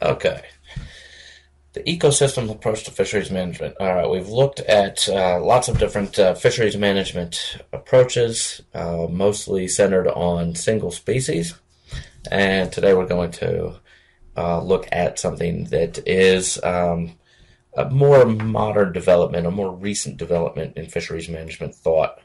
Okay. The ecosystem approach to fisheries management. All right, we've looked at uh, lots of different uh, fisheries management approaches, uh, mostly centered on single species. And today we're going to uh, look at something that is um, a more modern development, a more recent development in fisheries management thought.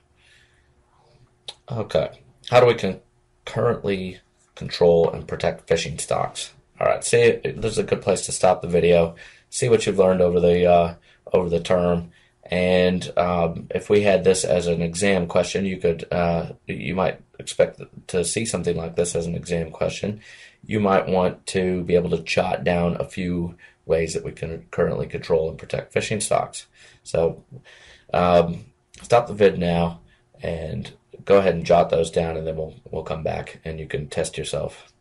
Okay, how do we con- currently control and protect fishing stocks? All right, see, this is a good place to stop the video. See what you've learned over the uh, over the term, and um, if we had this as an exam question, you could uh, you might expect to see something like this as an exam question. You might want to be able to jot down a few ways that we can currently control and protect fishing stocks. So um, stop the vid now and go ahead and jot those down, and then we'll we'll come back and you can test yourself.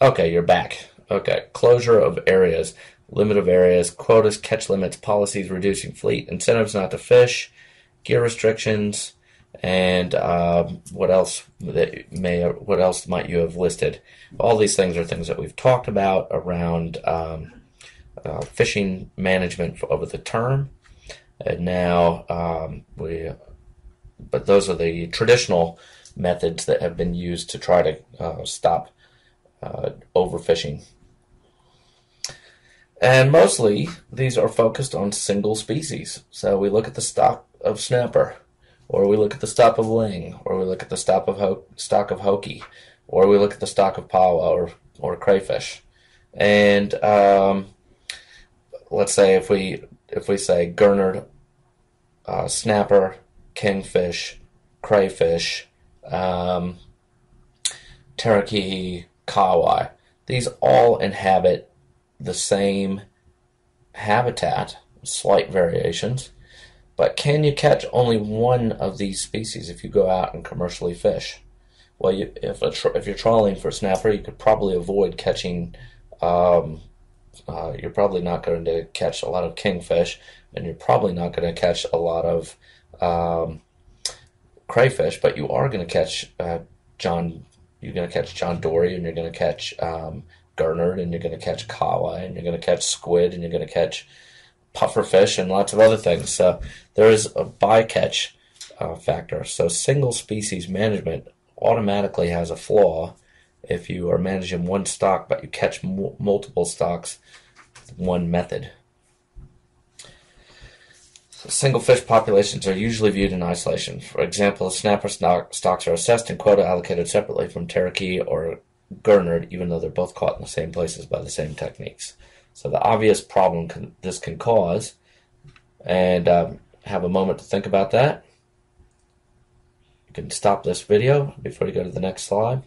Okay, you're back. Okay, closure of areas, limit of areas, quotas, catch limits, policies reducing fleet, incentives not to fish, gear restrictions, and um, what else that may what else might you have listed? All these things are things that we've talked about around um, uh, fishing management over the term, and now um, we. But those are the traditional methods that have been used to try to uh, stop uh, overfishing. And mostly these are focused on single species. So we look at the stock of snapper, or we look at the stock of ling, or we look at the stock of ho- stock of hoki, or we look at the stock of paua or or crayfish. And um, let's say if we if we say gurnard, uh, snapper, kingfish, crayfish, um, tarakihi, kahawai. These all inhabit the same habitat, slight variations. But can you catch only one of these species if you go out and commercially fish? Well, you, if, tr- if you're trawling for snapper, you could probably avoid catching. Um, uh, you're probably not going to catch a lot of kingfish, and you're probably not going to catch a lot of um, crayfish, but you are going to catch uh, John you're going to catch John Dory and you're going to catch um, and you're going to catch Kawa and you're going to catch squid and you're going to catch pufferfish and lots of other things. So there is a bycatch uh, factor. So single species management automatically has a flaw if you are managing one stock but you catch m- multiple stocks with one method. Single fish populations are usually viewed in isolation. For example, snapper stocks are assessed and quota allocated separately from tarakihi or gurnard, even though they're both caught in the same places by the same techniques. So the obvious problem can, this can cause, and um, have a moment to think about that. You can stop this video before you go to the next slide.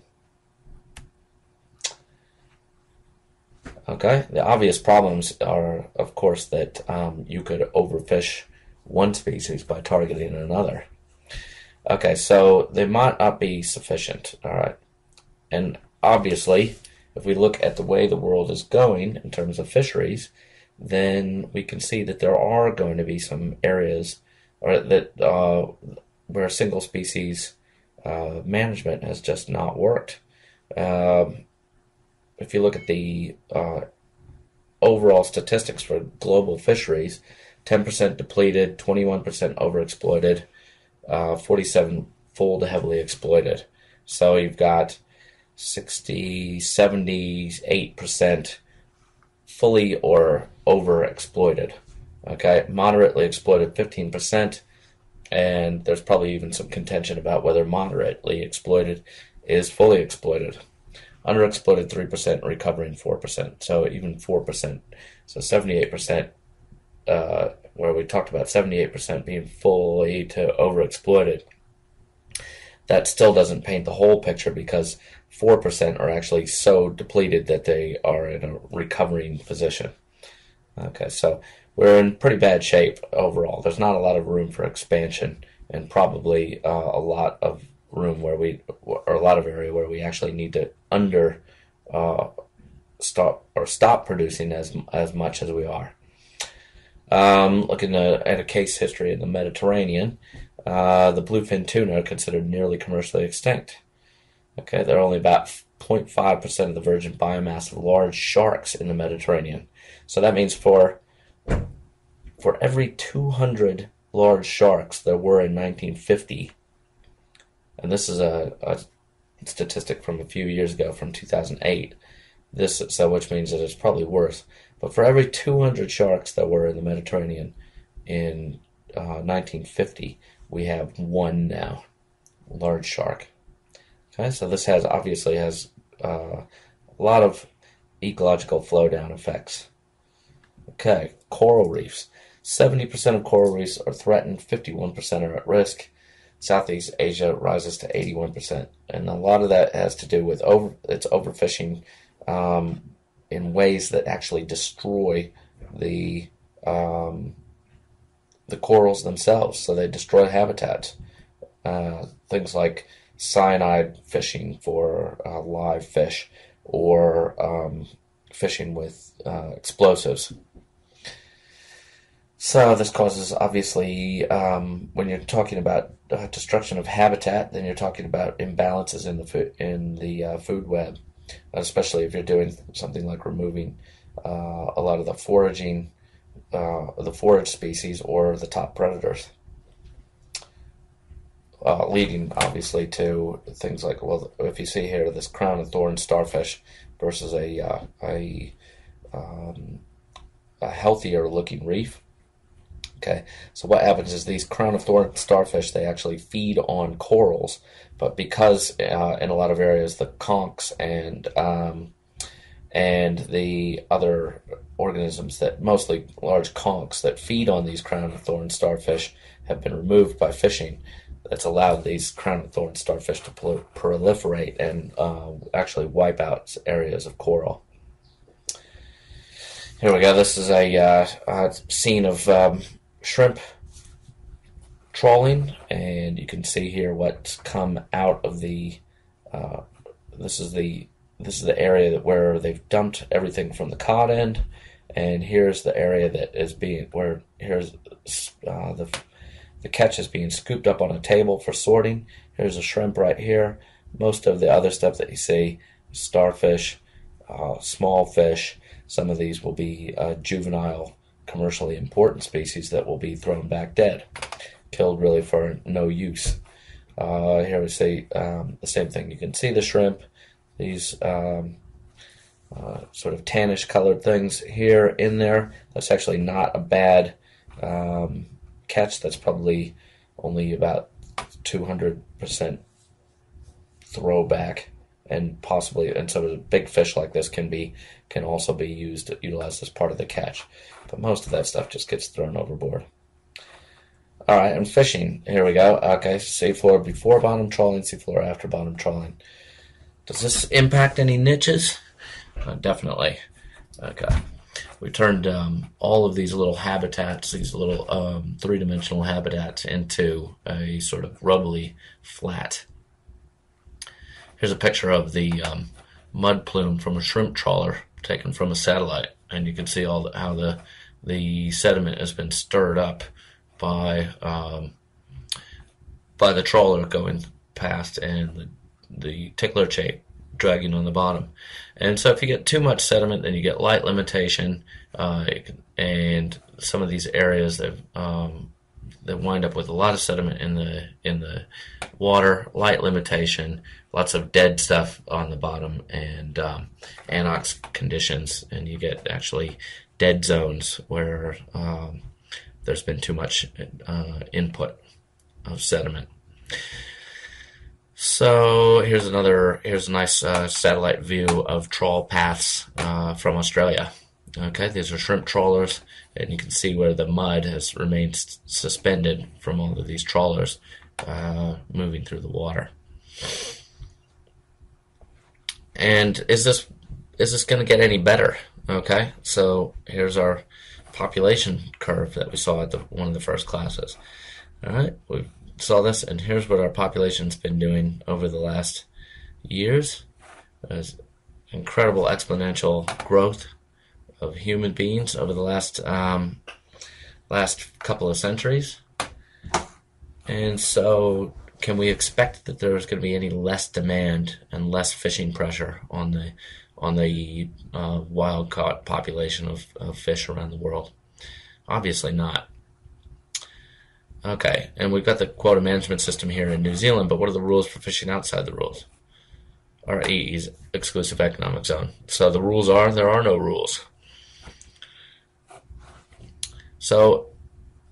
Okay, the obvious problems are, of course, that um, you could overfish one species by targeting another. Okay, so they might not be sufficient. All right. And obviously, if we look at the way the world is going in terms of fisheries, then we can see that there are going to be some areas or that uh, where single species uh, management has just not worked. Um, if you look at the uh, overall statistics for global fisheries, 10% depleted, 21% overexploited, uh, 47 full to heavily exploited. So you've got 60, 78% fully or overexploited. Okay, moderately exploited 15%, and there's probably even some contention about whether moderately exploited is fully exploited. Underexploited 3%, recovering 4%. So even 4%. So 78% uh, where we talked about 78% being fully to overexploited, that still doesn't paint the whole picture because 4% are actually so depleted that they are in a recovering position. Okay, so we're in pretty bad shape overall. There's not a lot of room for expansion and probably uh, a lot of room where we, or a lot of area where we actually need to under uh, stop or stop producing as as much as we are. Um, looking at a case history in the Mediterranean, uh, the bluefin tuna are considered nearly commercially extinct. Okay, there are only about 0.5% of the virgin biomass of large sharks in the Mediterranean. So that means for for every 200 large sharks there were in 1950, and this is a, a statistic from a few years ago, from 2008. This so which means that it's probably worse. But for every 200 sharks that were in the Mediterranean in uh, 1950, we have one now, large shark. Okay, so this has obviously has uh, a lot of ecological flow down effects. Okay, coral reefs. 70% of coral reefs are threatened, 51% are at risk. Southeast Asia rises to 81%. And a lot of that has to do with over its overfishing um, in ways that actually destroy the um, the corals themselves. So they destroy habitat. Uh, things like cyanide fishing for uh, live fish or um, fishing with uh, explosives. So this causes obviously um, when you're talking about uh, destruction of habitat, then you're talking about imbalances in the food in the uh, food web, especially if you're doing something like removing uh, a lot of the foraging, uh, the forage species or the top predators, uh, leading obviously to things like well, if you see here this crown of thorns starfish versus a uh, a um, a healthier looking reef Okay, so what happens is these crown of thorns starfish they actually feed on corals, but because uh, in a lot of areas the conchs and um, and the other organisms that mostly large conchs that feed on these crown of thorns starfish have been removed by fishing, that's allowed these crown of thorns starfish to proliferate and uh, actually wipe out areas of coral. Here we go. This is a, uh, a scene of um, shrimp trawling, and you can see here what's come out of the. Uh, this is the this is the area that where they've dumped everything from the cod end, and here's the area that is being where here's uh, the the catch is being scooped up on a table for sorting. Here's a shrimp right here. Most of the other stuff that you see, starfish, uh, small fish. Some of these will be uh, juvenile commercially important species that will be thrown back dead, killed really for no use. Uh, here we see um, the same thing. You can see the shrimp, these um, uh, sort of tannish colored things here in there. That's actually not a bad um, catch. That's probably only about 200% throwback and possibly and so a big fish like this can be can also be used utilized as part of the catch but most of that stuff just gets thrown overboard. All right and fishing. Here we go. Okay seafloor before bottom trawling seafloor after bottom trawling. Does this impact any niches? Uh, definitely. Okay. We turned um, all of these little habitats, these little um, three-dimensional habitats, into a sort of rubbly flat. Here's a picture of the um, mud plume from a shrimp trawler taken from a satellite, and you can see all the, how the the sediment has been stirred up by um, by the trawler going past and the, the tickler chain dragging on the bottom. And so if you get too much sediment, then you get light limitation, uh, and some of these areas that um, that wind up with a lot of sediment in the in the water, light limitation, lots of dead stuff on the bottom, and um, anoxic conditions, and you get actually dead zones where um, there's been too much uh, input of sediment. So here's another here's a nice uh, satellite view of trawl paths uh, from Australia. Okay, these are shrimp trawlers, and you can see where the mud has remained suspended from all of these trawlers uh, moving through the water. And is this is this going to get any better? Okay, so here's our population curve that we saw at the, one of the first classes. All right, we saw this, and here's what our population's been doing over the last years. There's incredible exponential growth of human beings over the last um, last couple of centuries. And so can we expect that there's going to be any less demand and less fishing pressure on the on the uh, wild caught population of, of fish around the world? Obviously not. Okay, and we've got the quota management system here in New Zealand, but what are the rules for fishing outside the rules? REE's exclusive economic zone. So the rules are there are no rules. So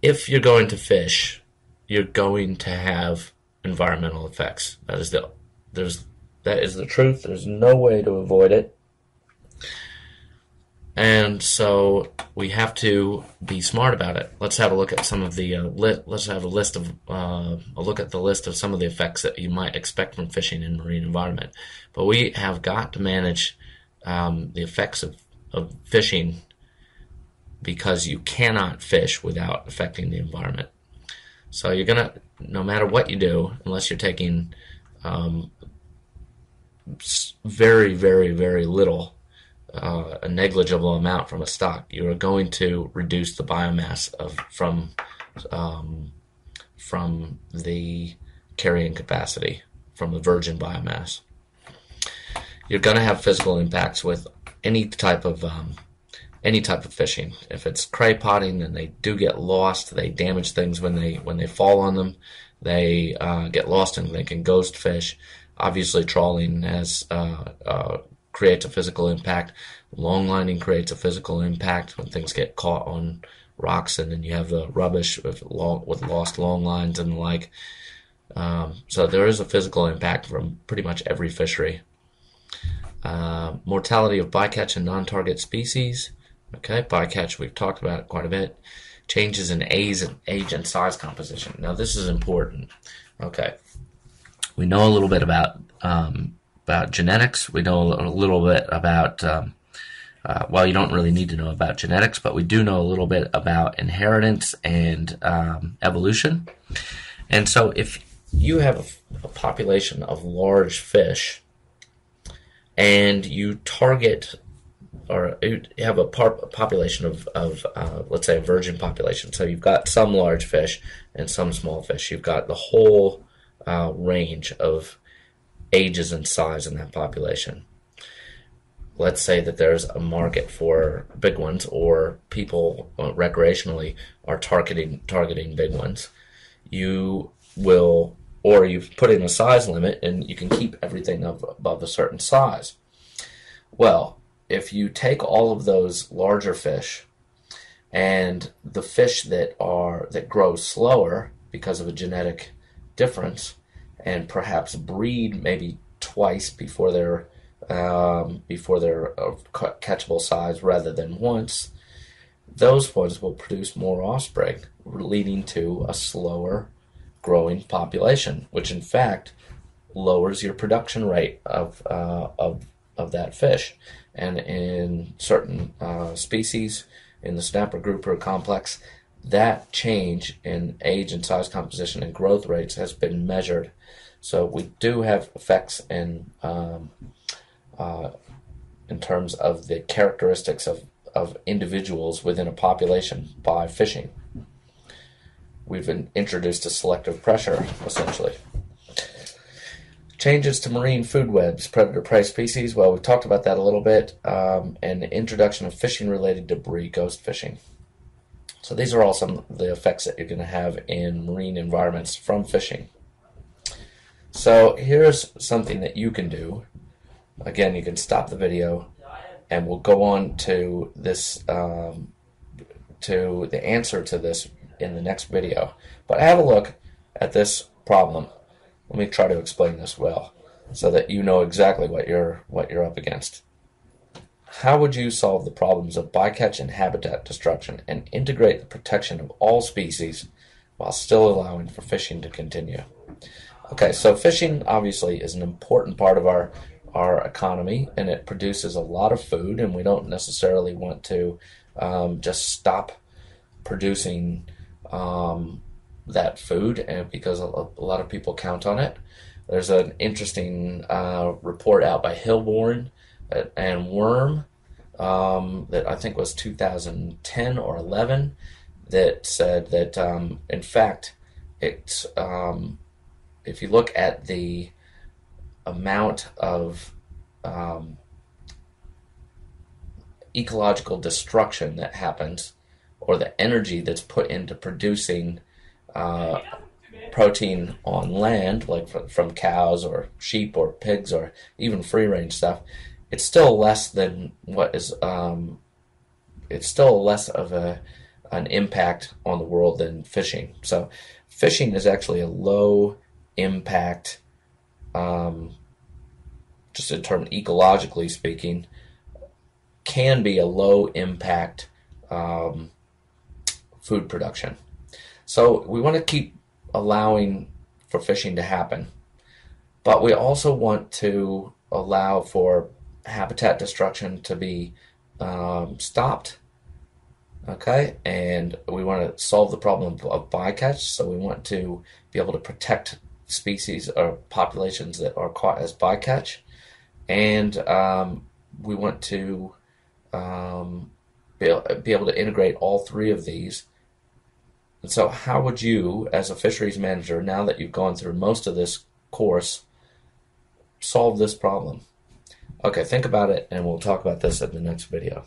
if you're going to fish, you're going to have environmental effects. That is the there's that is the truth. There's no way to avoid it. And so we have to be smart about it. Let's have a look at some of the uh, li- let's have a list of uh, a look at the list of some of the effects that you might expect from fishing in marine environment. But we have got to manage um, the effects of, of fishing because you cannot fish without affecting the environment. So you're gonna, no matter what you do, unless you're taking um, very, very, very little, uh, a negligible amount from a stock, you are going to reduce the biomass of from um, from the carrying capacity from the virgin biomass. You're going to have physical impacts with any type of um, any type of fishing. If it's cray potting, then they do get lost. They damage things when they when they fall on them. They uh, get lost and they can ghost fish. Obviously, trawling has uh, uh, creates a physical impact. Long lining creates a physical impact when things get caught on rocks, and then you have the rubbish with, long, with lost long lines and the like. Um, so there is a physical impact from pretty much every fishery. Uh, mortality of bycatch and non-target species. Okay, bycatch we've talked about quite a bit. Changes in age and, age and size composition. Now this is important. Okay, we know a little bit about um, about genetics. We know a little bit about um, uh, well, you don't really need to know about genetics, but we do know a little bit about inheritance and um, evolution. And so, if you have a, a population of large fish and you target or you have a, par- a population of, of uh, let's say a virgin population. So you've got some large fish and some small fish. You've got the whole uh, range of ages and size in that population. Let's say that there's a market for big ones, or people uh, recreationally are targeting targeting big ones. You will, or you've put in a size limit, and you can keep everything above a certain size. Well, if you take all of those larger fish and the fish that are that grow slower because of a genetic difference and perhaps breed maybe twice before they're um, before they're of catchable size rather than once, those ones will produce more offspring, leading to a slower growing population, which in fact lowers your production rate of uh, of of that fish. And in certain uh, species in the snapper grouper complex, that change in age and size composition and growth rates has been measured. So we do have effects in um, uh, in terms of the characteristics of, of individuals within a population by fishing. We've been introduced a selective pressure essentially. Changes to marine food webs, predator prey species. Well, we talked about that a little bit. Um, and introduction of fishing related debris, ghost fishing. So these are all some of the effects that you're going to have in marine environments from fishing. So here's something that you can do. Again, you can stop the video and we'll go on to this um, to the answer to this in the next video. But have a look at this problem. Let me try to explain this well so that you know exactly what you're what you're up against. How would you solve the problems of bycatch and habitat destruction and integrate the protection of all species while still allowing for fishing to continue? Okay, so fishing obviously is an important part of our our economy and it produces a lot of food and we don't necessarily want to um, just stop producing um, that food and because a, a, lot of people count on it. There's an interesting uh, report out by Hilborn and Worm um, that I think was 2010 or 11 that said that um, in fact it's um, if you look at the amount of um, ecological destruction that happens, or the energy that's put into producing uh, protein on land, like from cows or sheep or pigs or even free range stuff, it's still less than what is. Um, it's still less of a an impact on the world than fishing. So, fishing is actually a low impact, um, just in terms ecologically speaking, can be a low impact um, food production. So we want to keep allowing for fishing to happen, but we also want to allow for habitat destruction to be um, stopped. Okay, and we want to solve the problem of bycatch, so we want to be able to protect species or populations that are caught as bycatch, and um, we want to um, be, be able to integrate all three of these. And so, how would you, as a fisheries manager, now that you've gone through most of this course, solve this problem? Okay, think about it, and we'll talk about this in the next video.